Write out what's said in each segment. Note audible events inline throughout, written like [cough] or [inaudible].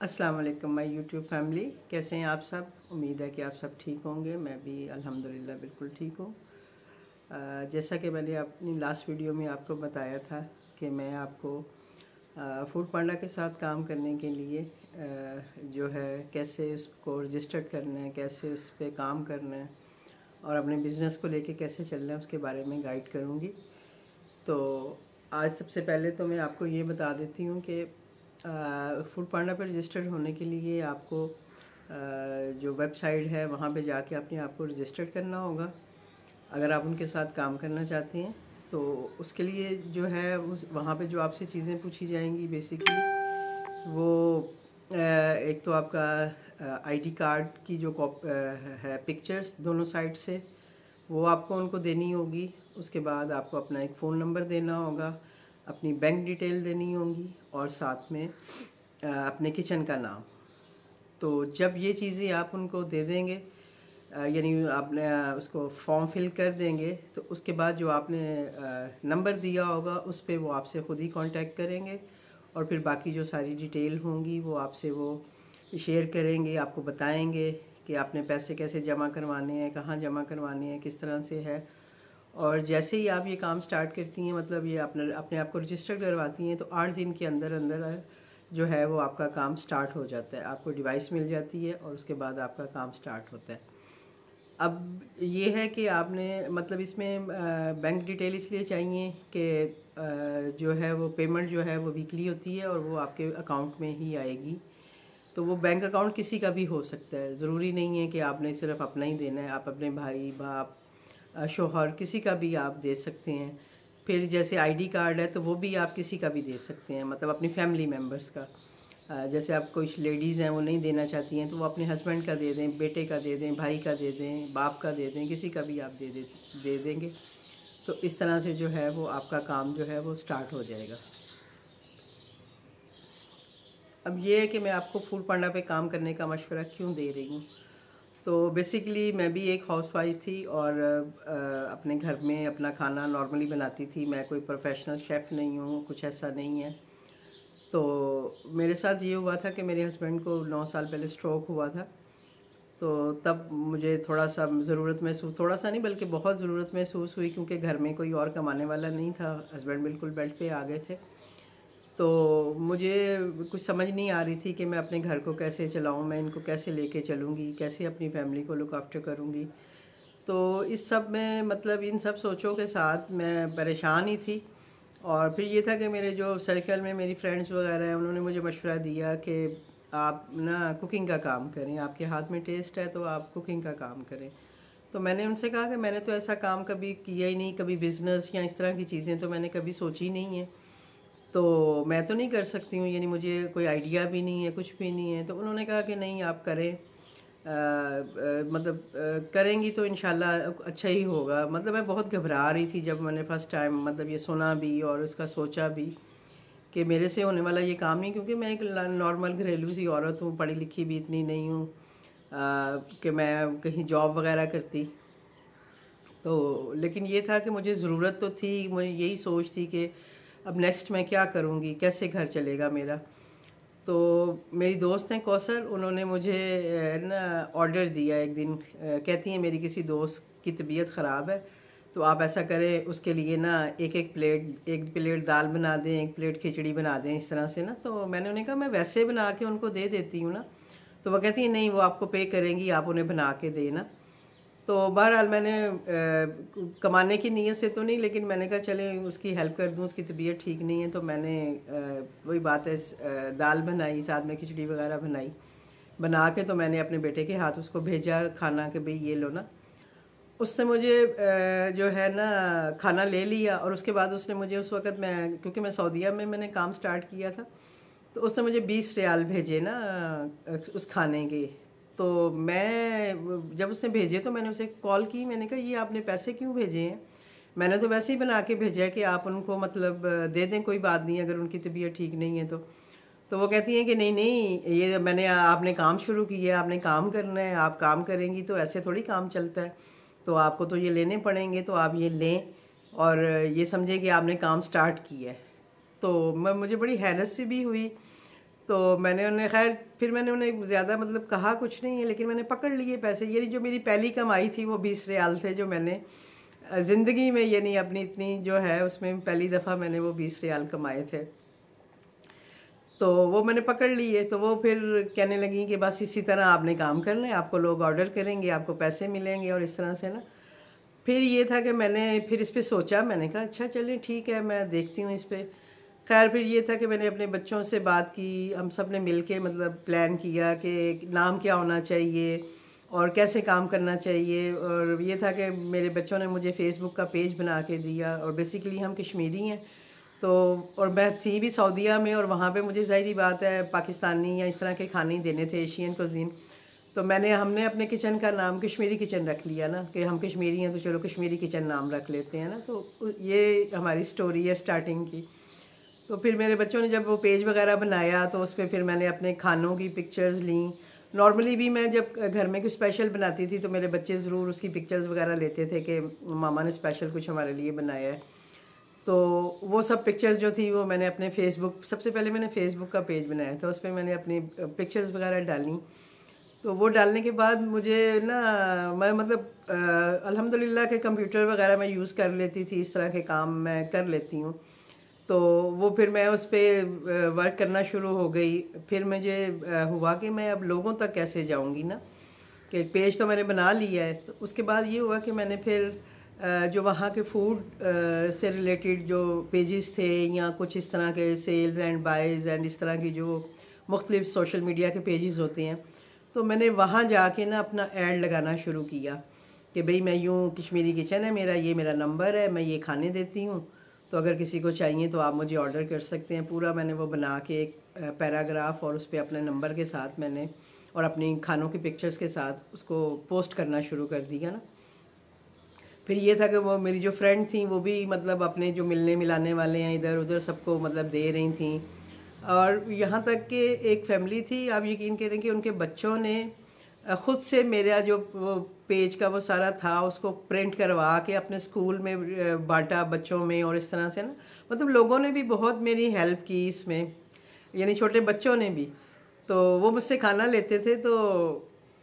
अस्सलाम वालेकुम my YouTube family. कैसे हैं आप सब? उम्मीद है कि आप सब ठीक होंगे। मैं भी अल्हम्दुलिल्लाह बिल्कुल ठीक हूँ। जैसा कि मैंने अपनी लास्ट वीडियो में आपको बताया था कि मैं आपको फ़ूड पांडा के साथ काम करने के लिए आ, जो है कैसे उसको रजिस्टर्ड करना है कैसे उस पर काम करना है और अपने बिज़नेस को लेके कैसे चलना है उसके बारे में गाइड करूँगी। तो आज सबसे पहले तो मैं आपको ये बता देती हूँ कि फ़ूड पांडा पर रजिस्टर्ड होने के लिए आपको जो वेबसाइट है, वहाँ पे जाके अपने आप को रजिस्टर्ड करना होगा। अगर आप उनके साथ काम करना चाहते हैं तो उसके लिए जो है, उस, वहाँ पे जो आपसे चीज़ें पूछी जाएँगी बेसिकली वो एक तो आपका आईडी कार्ड की जो कॉप है पिक्चर्स दोनों साइड से, वो आपको उनको देनी होगी। उसके बाद आपको अपना एक फ़ोन नंबर देना होगा। अपनी बैंक डिटेल देनी होगी और साथ में अपने किचन का नाम। तो जब ये चीज़ें आप उनको दे देंगे यानी आपने उसको फॉर्म फिल कर देंगे तो उसके बाद जो आपने नंबर दिया होगा, उस पर वो आपसे ख़ुद ही कांटेक्ट करेंगे और फिर बाकी जो सारी डिटेल होंगी, वो आपसे वो शेयर करेंगे, आपको बताएँगे कि आपने पैसे कैसे जमा करवाने हैं, कहाँ जमा करवाने हैं, किस तरह से है। और जैसे ही आप ये काम स्टार्ट करती हैं मतलब ये अपने अपने आप को रजिस्टर करवाती हैं तो आठ दिन के अंदर अंदर जो है वो आपका काम स्टार्ट हो जाता है। आपको डिवाइस मिल जाती है और उसके बाद आपका काम स्टार्ट होता है। अब ये है कि आपने मतलब इसमें बैंक डिटेल इसलिए चाहिए कि जो है वो पेमेंट जो है वो वीकली होती है और वो आपके अकाउंट में ही आएगी। तो वो बैंक अकाउंट किसी का भी हो सकता है। ज़रूरी नहीं है कि आपने सिर्फ़ अपना ही देना है। आप अपने भाई, बाप शोहर, किसी का भी आप दे सकते हैं। फिर जैसे आईडी कार्ड है तो वो भी आप किसी का भी दे सकते हैं मतलब अपनी फैमिली मेंबर्स का। जैसे आप कुछ लेडीज़ हैं, वो नहीं देना चाहती हैं तो वो अपने हस्बैंड का दे दें, बेटे का दे दें, भाई का दे दें, बाप का दे दें, किसी का भी आप दे दे दे देंगे। तो इस तरह से जो है, वो आपका काम जो है, वो स्टार्ट हो जाएगा। अब ये है कि मैं आपको फूल पांडा पे काम करने का मशवरा क्यों दे रही हूँ? तो बेसिकली मैं भी एक हाउस वाइफ थी और आ, अपने घर में अपना खाना नॉर्मली बनाती थी। मैं कोई प्रोफेशनल शेफ़ नहीं हूँ कुछ ऐसा नहीं है। तो मेरे साथ ये हुआ था कि मेरे हस्बैंड को नौ साल पहले स्ट्रोक हुआ था। तो तब मुझे थोड़ा सा ज़रूरत महसूस थोड़ा सा नहीं बल्कि बहुत ज़रूरत महसूस हुई क्योंकि घर में कोई और कमाने वाला नहीं था। हस्बैंड बिल्कुल बेड पे आ गए थे। तो मुझे कुछ समझ नहीं आ रही थी कि मैं अपने घर को कैसे चलाऊं, मैं इनको कैसे लेके चलूँगी, कैसे अपनी फैमिली को लुक आफ्टर करूँगी। तो इस सब में मतलब इन सब सोचों के साथ मैं परेशान ही थी। और फिर ये था कि मेरे जो सर्कल में मेरी फ्रेंड्स वगैरह हैं, उन्होंने मुझे मशवरा दिया कि आप ना कुकिंग का काम करें, आपके हाथ में टेस्ट है तो आप कुकिंग का काम करें। तो मैंने उनसे कहा कि मैंने तो ऐसा काम कभी किया ही नहीं, कभी बिज़नेस या इस तरह की चीज़ें तो मैंने कभी सोची नहीं है। तो मैं तो नहीं कर सकती हूँ यानी मुझे कोई आइडिया भी नहीं है कुछ भी नहीं है। तो उन्होंने कहा कि नहीं आप करें। आ, आ, मतलब आ, करेंगी तो इनशाला अच्छा ही होगा। मतलब मैं बहुत घबरा रही थी जब मैंने फ़र्स्ट टाइम मतलब ये सुना भी और उसका सोचा भी कि मेरे से होने वाला ये काम नहीं क्योंकि मैं एक नॉर्मल घरेलू सी औरत हूँ पढ़ी लिखी भी इतनी नहीं हूँ कि मैं कहीं जॉब वगैरह करती। तो लेकिन ये था कि मुझे ज़रूरत तो थी मुझे यही सोच थी कि अब नेक्स्ट मैं क्या करूँगी? कैसे घर चलेगा मेरा? तो मेरी दोस्त हैं कौसर, उन्होंने मुझे ना ऑर्डर दिया एक दिन। कहती हैं, मेरी किसी दोस्त की तबीयत ख़राब है तो आप ऐसा करें, उसके लिए ना एक एक प्लेट एक प्लेट दाल बना दें, एक प्लेट खिचड़ी बना दें इस तरह से ना। तो मैंने उन्हें कहा, मैं वैसे बना के उनको दे देती हूँ ना। तो वह कहती है, नहीं, वो आपको पे करेंगी, आप उन्हें बना के देना। तो बहरहाल मैंने आ, कमाने की नीयत से तो नहीं लेकिन मैंने कहा चले उसकी हेल्प कर दूँ उसकी तबीयत ठीक नहीं है। तो मैंने वही बात है दाल बनाई साथ में खिचड़ी वगैरह बनाई। बना के तो मैंने अपने बेटे के हाथ उसको भेजा खाना कि भाई ये लो ना। उससे मुझे जो है ना खाना ले लिया और उसके बाद उसने मुझे उस वक्त मैं क्योंकि मैं सऊदीया में मैंने काम स्टार्ट किया था तो उसने मुझे बीस रियाल भेजे ना उस खाने के। तो मैं, जब उसने भेजे तो मैंने उसे कॉल की, मैंने कहा, ये आपने पैसे क्यों भेजे हैं? मैंने तो वैसे ही बना के भेजा है कि आप उनको मतलब दे दें, कोई बात नहीं, अगर उनकी तबीयत ठीक नहीं है तो। तो वो कहती हैं कि, नहीं नहीं, ये मैंने, आपने काम शुरू किया, आपने काम करना है, आप काम करेंगी तो ऐसे थोड़ी काम चलता है। तो आपको तो ये लेने पड़ेंगे तो आप ये लें और ये समझे कि आपने काम स्टार्ट किया है। तो मैं, मुझे बड़ी हैरत सी भी हुई तो मैंने उन्हें, खैर, फिर मैंने उन्हें ज़्यादा मतलब कहा कुछ नहीं है, लेकिन मैंने पकड़ लिए पैसे। ये जो मेरी पहली कमाई थी, वो बीस रियाल थे जो मैंने ज़िंदगी में, यानी अपनी इतनी जो है, उसमें पहली दफ़ा मैंने वो बीस रियाल कमाए थे। तो वो मैंने पकड़ लिए तो वो फिर कहने लगी कि बस इसी तरह आपने काम करना है, आपको लोग ऑर्डर करेंगे, आपको पैसे मिलेंगे और इस तरह से ना। फिर ये था कि मैंने फिर इस पर सोचा, मैंने कहा अच्छा चलिए, ठीक है, मैं देखती हूँ इस पर खैर, फिर ये था कि मैंने अपने बच्चों से बात की, हम सबने मिल के मतलब प्लान किया कि नाम क्या होना चाहिए और कैसे काम करना चाहिए। और ये था कि मेरे बच्चों ने मुझे फेसबुक का पेज बना के दिया और बेसिकली हम कश्मीरी हैं। तो और मैं थी भी सऊदीया में और वहाँ पे मुझे ज़ाहरी बात है, पाकिस्तानी या इस तरह के खाने देने थे एशियन कोजीन तो मैंने, हमने अपने किचन का नाम कश्मीरी किचन रख लिया ना, कि हम कश्मीरी हैं तो चलो कश्मीरी किचन नाम रख लेते हैं ना। तो ये हमारी स्टोरी है स्टार्टिंग की। तो फिर मेरे बच्चों ने जब वो पेज वगैरह बनाया तो उस पर फिर मैंने अपने खानों की पिक्चर्स ली। नॉर्मली भी मैं जब घर में कुछ स्पेशल बनाती थी तो मेरे बच्चे ज़रूर उसकी पिक्चर्स वगैरह लेते थे कि मामा ने स्पेशल कुछ हमारे लिए बनाया है। तो वो सब पिक्चर्स जो थी, वो मैंने अपने फेसबुक सबसे पहले मैंने फेसबुक का पेज बनाया था, उस पर मैंने अपनी पिक्चर्स वगैरह डाली। तो वो डालने के बाद मुझे ना, मैं मतलब अल्हम्दुलिल्लाह के कंप्यूटर वगैरह मैं यूज़ कर लेती थी, इस तरह के काम मैं कर लेती हूँ। तो वो फिर मैं उस पर वर्क करना शुरू हो गई। फिर मुझे हुआ कि मैं अब लोगों तक कैसे जाऊँगी ना? कि पेज तो मैंने बना लिया है। तो उसके बाद ये हुआ कि मैंने फिर जो वहाँ के फ़ूड से रिलेटेड जो पेजेस थे या कुछ इस तरह के सेल्स एंड बाइज एंड इस तरह की जो मुख्तलिफ़ सोशल मीडिया के पेजेस होते हैं तो मैंने वहाँ जाके ना अपना एड लगाना शुरू किया कि भाई मैं यूँ कश्मीरी किचन है, मेरा ये मेरा नंबर है, मैं ये खाने देती हूँ। तो अगर किसी को चाहिए तो आप मुझे ऑर्डर कर सकते हैं। पूरा मैंने वो बना के एक पैराग्राफ और उस पर अपने नंबर के साथ मैंने और अपनी खानों की पिक्चर्स के साथ उसको पोस्ट करना शुरू कर दिया ना। फिर ये था कि वो मेरी जो फ्रेंड थी, वो भी मतलब अपने जो मिलने मिलाने वाले हैं इधर उधर सबको मतलब दे रही थी। और यहाँ तक कि एक फैमिली थी, आप यकीन करें कि उनके बच्चों ने खुद से मेरा जो पेज का वो सारा था, उसको प्रिंट करवा के अपने स्कूल में बांटा बच्चों में और इस तरह से ना। मतलब लोगों ने भी बहुत मेरी हेल्प की इसमें, यानी छोटे बच्चों ने भी। तो वो मुझसे खाना लेते थे तो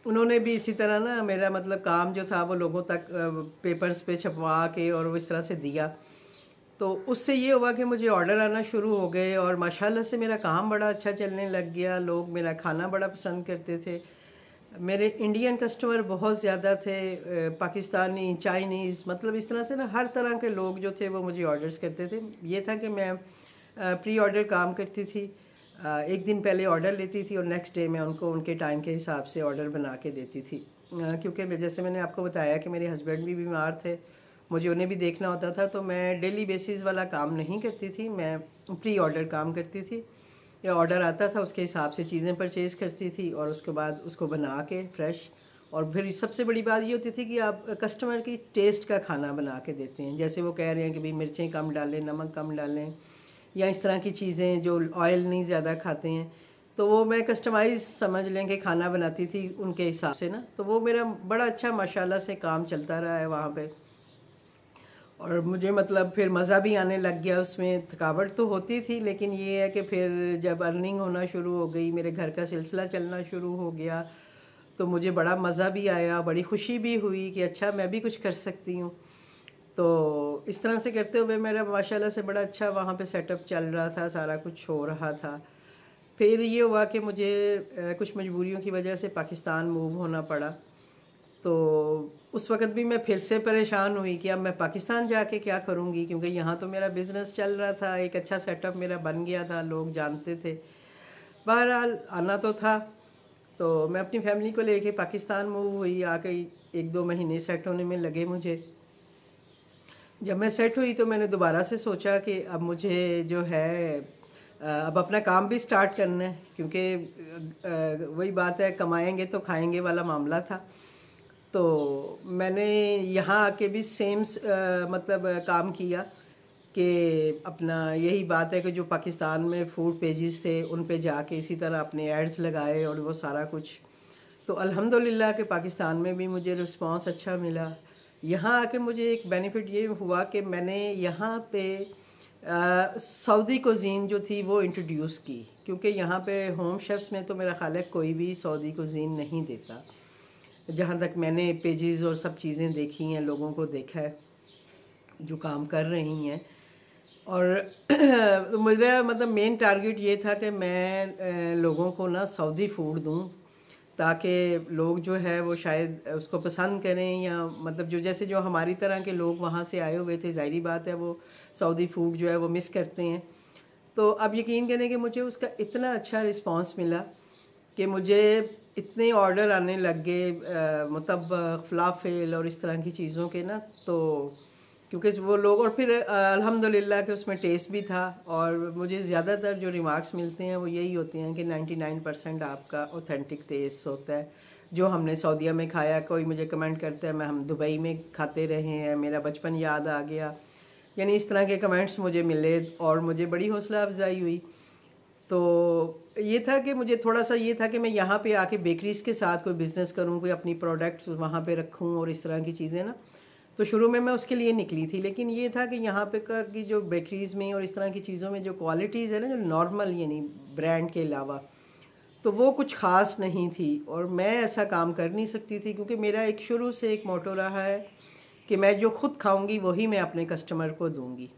उन्होंने भी इसी तरह ना मेरा मतलब काम जो था वो लोगों तक पेपर्स पे छपवा के और वो इस तरह से दिया। तो उससे ये हुआ कि मुझे ऑर्डर आना शुरू हो गए और माशाल्लाह से मेरा काम बड़ा अच्छा चलने लग गया। लोग मेरा खाना बड़ा पसंद करते थे। मेरे इंडियन कस्टमर बहुत ज़्यादा थे पाकिस्तानी चाइनीज़ मतलब इस तरह से ना हर तरह के लोग जो थे वो मुझे ऑर्डर्स करते थे। ये था कि मैं प्री ऑर्डर काम करती थी एक दिन पहले ऑर्डर लेती थी और नेक्स्ट डे मैं उनको, उनके टाइम के हिसाब से ऑर्डर बना के देती थी। क्योंकि जैसे मैंने आपको बताया कि मेरे हस्बैंड भी बीमार थे, मुझे उन्हें भी देखना होता था तो मैं डेली बेसिस वाला काम नहीं करती थी, मैं प्री ऑर्डर काम करती थी। या ऑर्डर आता था, उसके हिसाब से चीज़ें परचेज़ करती थी और उसके बाद उसको बना के फ्रेश और फिर सबसे बड़ी बात ये होती थी कि आप कस्टमर की टेस्ट का खाना बना के देते हैं। जैसे वो कह रहे हैं कि भाई मिर्चें कम डालें, नमक कम डालें, या इस तरह की चीज़ें जो ऑयल नहीं ज़्यादा खाते हैं। तो वो मैं कस्टमाइज समझ लें कि खाना बनाती थी उनके हिसाब से ना। तो वो मेरा बड़ा अच्छा माशाल्लाह से काम चलता रहा है वहाँ पे। और मुझे मतलब फिर मज़ा भी आने लग गया उसमें। थकावट तो होती थी, लेकिन ये है कि फिर जब अर्निंग होना शुरू हो गई, मेरे घर का सिलसिला चलना शुरू हो गया तो मुझे बड़ा मज़ा भी आया, बड़ी खुशी भी हुई कि अच्छा मैं भी कुछ कर सकती हूँ। तो इस तरह से करते हुए मेरा माशाल्लाह से बड़ा अच्छा वहाँ पे सेटअप चल रहा था, सारा कुछ हो रहा था। फिर ये हुआ कि मुझे कुछ मजबूरियों की वजह से पाकिस्तान मूव होना पड़ा। तो उस वक्त भी मैं फिर से परेशान हुई कि अब मैं पाकिस्तान जाके क्या करूँगी, क्योंकि यहाँ तो मेरा बिज़नेस चल रहा था, एक अच्छा सेटअप मेरा बन गया था, लोग जानते थे। बहरहाल, आना तो था। तो मैं अपनी फैमिली को लेके पाकिस्तान मूव हुई आके एक दो महीने सेट होने में लगे मुझे। जब मैं सेट हुई तो मैंने दोबारा से सोचा कि अब मुझे जो है अब अपना काम भी स्टार्ट करना है, क्योंकि वही बात है, कमाएँगे तो खाएँगे वाला मामला था। तो मैंने यहाँ आके भी सेम मतलब काम किया कि अपना यही बात है कि जो पाकिस्तान में फ़ूड पेजेस थे, उन पे जाके इसी तरह अपने एड्स लगाए और वो सारा कुछ। तो अल्हम्दुलिल्लाह के पाकिस्तान में भी मुझे रिस्पांस अच्छा मिला। यहाँ आके मुझे एक बेनिफिट ये हुआ कि मैंने यहाँ पे सऊदी कुजीन जो थी वो इंट्रोड्यूस की। क्योंकि यहाँ पे होम शेफ्स में तो मेरा ख्याल है कोई भी सऊदी कुजीन नहीं देता। जहाँ तक मैंने पेजेस और सब चीज़ें देखी हैं, लोगों को देखा है, जो काम कर रही हैं। और [clears throat] मुझे मतलब मेन टारगेट ये था कि मैं लोगों को ना सऊदी फ़ूड दूँ, ताकि लोग जो है वो शायद उसको पसंद करें या मतलब जो जैसे जो हमारी तरह के लोग वहाँ से आए हुए थे, ज़ाहरी बात है वो सऊदी फ़ूड जो है वो मिस करते हैं। तो अब यकीन करें कि मुझे उसका इतना अच्छा रिस्पांस मिला कि मुझे इतने ऑर्डर आने लग गए मतलब फलाफेल और इस तरह की चीज़ों के ना तो क्योंकि वो लोग, और फिर अल्हम्दुलिल्लाह के उसमें टेस्ट भी था और मुझे ज़्यादातर जो रिमार्क्स मिलते हैं, वो यही होते हैं कि 99 परसेंट आपका ऑथेंटिक टेस्ट होता है। जो हमने सऊदीया में खाया, कोई मुझे कमेंट करता है, मैं हम दुबई में खाते रहे हैं, मेरा बचपन याद आ गया। यानी इस तरह के कमेंट्स मुझे मिले और मुझे बड़ी हौसला अफजाई हुई। तो ये था कि मुझे थोड़ा सा ये था कि मैं यहाँ पे आके बेकरीज के साथ कोई बिज़नेस करूँ, कोई अपनी प्रोडक्ट्स वहाँ पे रखूँ और इस तरह की चीज़ें ना। तो शुरू में मैं उसके लिए निकली थी, लेकिन ये था कि यहाँ पे का कि जो बेकरीज में और इस तरह की चीज़ों में जो क्वालिटीज़ है ना, जो नॉर्मल यानी ब्रांड के अलावा तो वो कुछ ख़ास नहीं थी और मैं ऐसा काम कर नहीं सकती थी क्योंकि मेरा एक शुरू से एक मोटो रहा है कि मैं जो खुद खाऊँगी वही मैं अपने कस्टमर को दूँगी।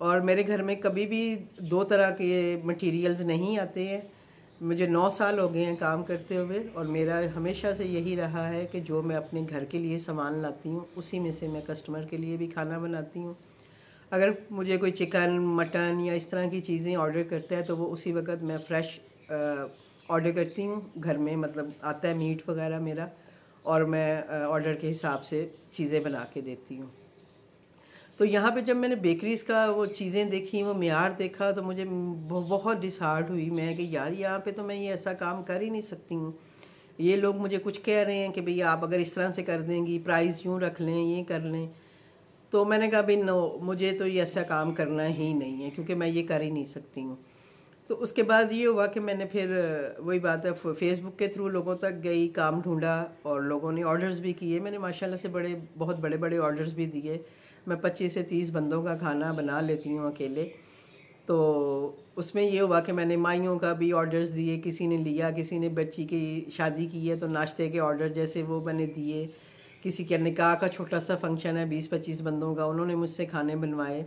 और मेरे घर में कभी भी दो तरह के मटेरियल्स नहीं आते हैं। मुझे नौ साल हो गए हैं काम करते हुए और मेरा हमेशा से यही रहा है कि जो मैं अपने घर के लिए सामान लाती हूँ, उसी में से मैं कस्टमर के लिए भी खाना बनाती हूँ। अगर मुझे कोई चिकन मटन या इस तरह की चीज़ें ऑर्डर करता है तो वो उसी वक्त मैं फ़्रेश ऑर्डर करती हूँ। घर में मतलब आता है मीट वगैरह मेरा और मैं ऑर्डर के हिसाब से चीज़ें बना के देती हूँ। तो यहाँ पे जब मैंने बेकरीज का वो चीज़ें देखी, वो मैार देखा तो मुझे बहुत डिसहार्ट हुई। मैं कि यार, यहाँ पे तो मैं ये ऐसा काम कर ही नहीं सकती हूँ। ये लोग मुझे कुछ कह रहे हैं कि भैया आप अगर इस तरह से कर देंगी प्राइस यूँ रख लें, ये कर लें। तो मैंने कहा, भाई नो मुझे तो ये ऐसा काम करना ही नहीं है, क्योंकि मैं ये कर ही नहीं सकती हूँ। तो उसके बाद ये हुआ कि मैंने फिर, वही बात है फेसबुक के थ्रू लोगों तक गई, काम ढूंढा, और लोगों ने ऑर्डर्स भी किए। मैंने माशाल्लाह से बड़े, बहुत बड़े बड़े ऑर्डर्स भी दिए। मैं पच्चीस से तीस बंदों का खाना बना लेती हूँ अकेले। तो उसमें ये हुआ कि मैंने माइयों का भी ऑर्डर्स दिए, किसी ने लिया, किसी ने बच्ची की शादी की है तो नाश्ते के ऑर्डर जैसे वो मैंने दिए। किसी के निकाह का छोटा सा फ़ंक्शन है बीस पच्चीस बंदों का, उन्होंने मुझसे खाने बनवाए।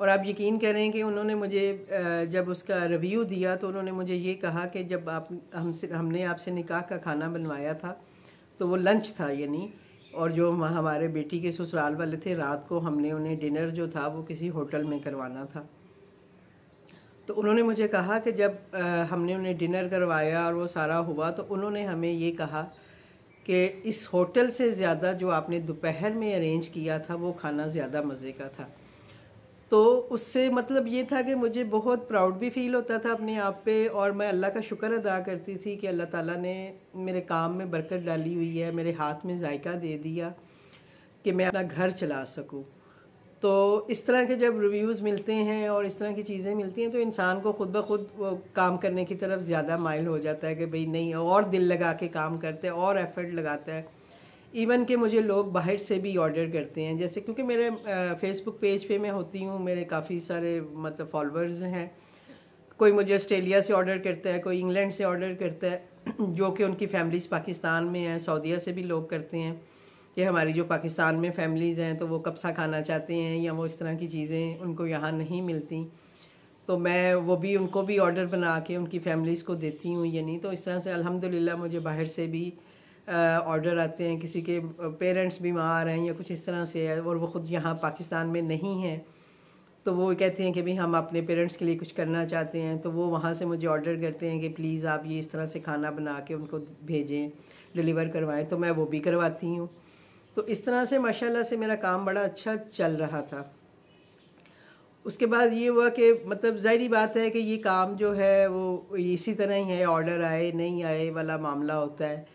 और आप यकीन करें कि उन्होंने मुझे जब उसका रिव्यू दिया तो उन्होंने मुझे ये कहा कि जब आप, हमसे, हमने आपसे निकाह का खाना बनवाया था तो वो लंच था, यानी और जो हमारे बेटी के ससुराल वाले थे, रात को हमने उन्हें डिनर जो था, वो किसी होटल में करवाना था। तो उन्होंने मुझे कहा कि जब हमने उन्हें डिनर करवाया और वो सारा हुआ तो उन्होंने हमें ये कहा कि इस होटल से ज़्यादा जो आपने दोपहर में अरेंज किया था, वो खाना ज़्यादा मज़े का था। तो उससे मतलब ये था कि मुझे बहुत प्राउड भी फील होता था अपने आप पे और मैं अल्लाह का शुक्र अदा करती थी कि अल्लाह ताला ने मेरे काम में बरकत डाली हुई है, मेरे हाथ में जायका दे दिया कि मैं अपना घर चला सकूँ। तो इस तरह के जब रिव्यूज़ मिलते हैं और इस तरह की चीज़ें मिलती हैं तो इंसान को खुद ब खुद काम करने की तरफ़ ज़्यादा माइल हो जाता है कि भाई नहीं, और दिल लगा के काम करते हैं, और एफर्ट लगाता है। इवन के मुझे लोग बाहर से भी ऑर्डर करते हैं, जैसे क्योंकि मेरे फेसबुक पेज पे मैं होती हूँ, मेरे काफ़ी सारे मतलब फॉलोअर्स हैं। कोई मुझे ऑस्ट्रेलिया से ऑर्डर करता है, कोई इंग्लैंड से ऑर्डर करता है, जो कि उनकी फैमिलीज़ पाकिस्तान में हैं, सऊदीया से भी लोग करते हैं कि हमारी जो पाकिस्तान में फैमिलीज़ हैं तो वो कब्सा खाना चाहते हैं या वो इस तरह की चीज़ें उनको यहाँ नहीं मिलती। तो मैं, वो भी, उनको भी ऑर्डर बना के उनकी फैमिलीज़ को देती हूँ, या नहीं। तो इस तरह से अल्हम्दुलिल्लाह मुझे बाहर से भी ऑर्डर आते हैं, किसी के पेरेंट्स बीमार हैं या कुछ इस तरह से है और वो ख़ुद यहाँ पाकिस्तान में नहीं हैं तो वो कहते हैं कि भाई हम अपने पेरेंट्स के लिए कुछ करना चाहते हैं तो वो वहाँ से मुझे ऑर्डर करते हैं कि प्लीज़ आप ये इस तरह से खाना बना के उनको भेजें डिलीवर करवाएँ तो मैं वो भी करवाती हूँ। तो इस तरह से माशाल्लाह से मेरा काम बड़ा अच्छा चल रहा था। उसके बाद ये हुआ कि मतलब ज़ाहरी बात है कि ये काम जो है वो इसी तरह ही है ऑर्डर आए, नहीं आए वाला मामला होता है।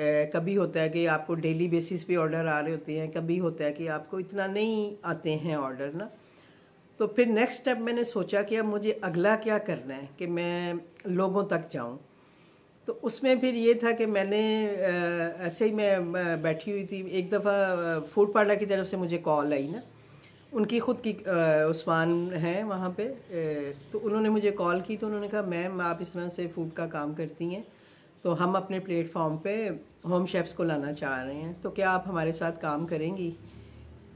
कभी होता है कि आपको डेली बेसिस पे ऑर्डर आ रहे होते हैं, कभी होता है कि आपको इतना नहीं आते हैं ऑर्डर ना। तो फिर नेक्स्ट स्टेप मैंने सोचा कि अब मुझे अगला क्या करना है कि मैं लोगों तक जाऊँ। तो उसमें फिर ये था कि मैंने ऐसे ही मैं बैठी हुई थी। एक दफ़ा फ़ूड पार्लर की तरफ़ से मुझे कॉल आई ना। उनकी ख़ुद की उस्मान है वहाँ पे तो उन्होंने मुझे कॉल की तो उन्होंने कहा, मैम, आप इस तरह से फ़ूड का काम करती हैं। तो हम अपने प्लेटफॉर्म पे होम शेफ्स को लाना चाह रहे हैं। तो क्या आप हमारे साथ काम करेंगी?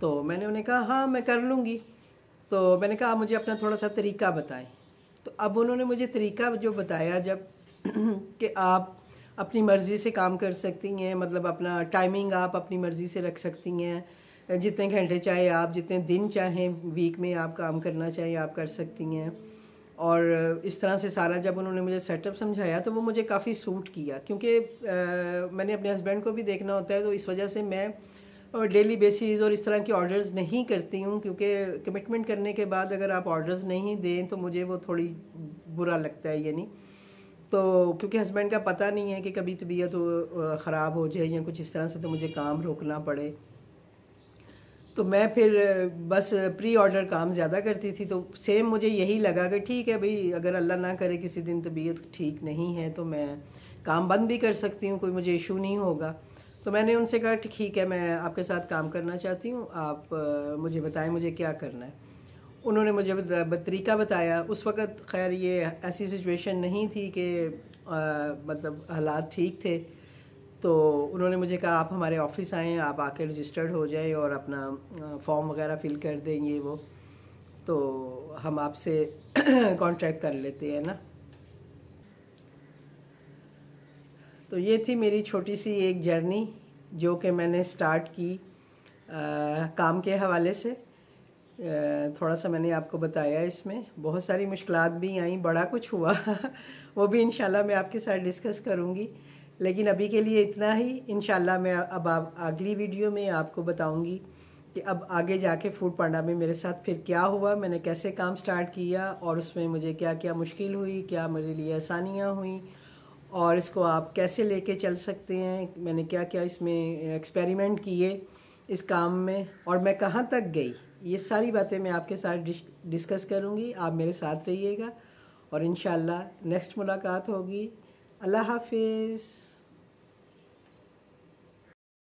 तो मैंने उन्हें कहा हाँ मैं कर लूँगी। तो मैंने कहा, आप मुझे अपना थोड़ा सा तरीका बताएँ। तो अब उन्होंने मुझे तरीका जो बताया, जब [clears throat] कि आप अपनी मर्ज़ी से काम कर सकती हैं मतलब अपना टाइमिंग आप अपनी मर्ज़ी से रख सकती हैं। जितने घंटे चाहे आप, जितने दिन चाहें वीक में आप काम करना चाहे, आप कर सकती हैं। और इस तरह से सारा जब उन्होंने मुझे सेटअप समझाया तो वो मुझे काफ़ी सूट किया। क्योंकि मैंने अपने हस्बैंड को भी देखना होता है तो इस वजह से मैं डेली बेसिस और इस तरह के ऑर्डर्स नहीं करती हूँ, क्योंकि कमिटमेंट करने के बाद अगर आप ऑर्डर्स नहीं दें तो मुझे वो थोड़ी बुरा लगता है यानी तो क्योंकि हस्बैंड का पता नहीं है कि कभी तबीयत ख़राब हो जाए या कुछ इस तरह से तो मुझे काम रोकना पड़े। तो मैं फिर, बस प्री ऑर्डर काम ज़्यादा करती थी तो सेम मुझे यही लगा कि ठीक है भाई, अगर अल्लाह ना करे किसी दिन तबीयत ठीक नहीं है तो मैं काम बंद भी कर सकती हूँ, कोई मुझे इशू नहीं होगा। तो मैंने उनसे कहा, ठीक है, मैं आपके साथ काम करना चाहती हूँ, आप मुझे बताएँ मुझे क्या करना है? उन्होंने मुझे तरीका बताया। उस वक़्त, खैर, ये ऐसी सिचुएशन नहीं थी कि मतलब हालात ठीक थे। तो उन्होंने मुझे कहा आप हमारे ऑफ़िस आएँ आप आके रजिस्टर्ड हो जाए और अपना फॉर्म वगैरह फिल कर देंगे वो। तो हम आपसे [clears throat] कांटेक्ट कर लेते हैं ना? तो ये थी मेरी छोटी सी एक जर्नी जो कि मैंने स्टार्ट की आ, काम के हवाले से। आ, थोड़ा सा मैंने आपको बताया इसमें। बहुत सारी मुश्किल भी आई बड़ा कुछ हुआ। [laughs] वो भी इनशाला मैं आपके साथ डिस्कस करूँगी। लेकिन अभी के लिए इतना ही। इनशाला मैं अब अगली वीडियो में आपको बताऊँगी कि अब आगे जाके फ़ूड पांडा में मेरे साथ फिर क्या हुआ, मैंने कैसे काम स्टार्ट किया और उसमें मुझे क्या क्या मुश्किल हुई, क्या मेरे लिए आसानियाँ हुई और इसको आप कैसे लेके चल सकते हैं, मैंने क्या क्या इसमें एक्सपेरिमेंट किए इस काम में और मैं कहाँ तक गई, ये सारी बातें मैं आपके साथ डिस्कस करूँगी। आप मेरे साथ रहिएगा और इन नेक्स्ट मुलाकात होगी। अल्लाह हाफिज़।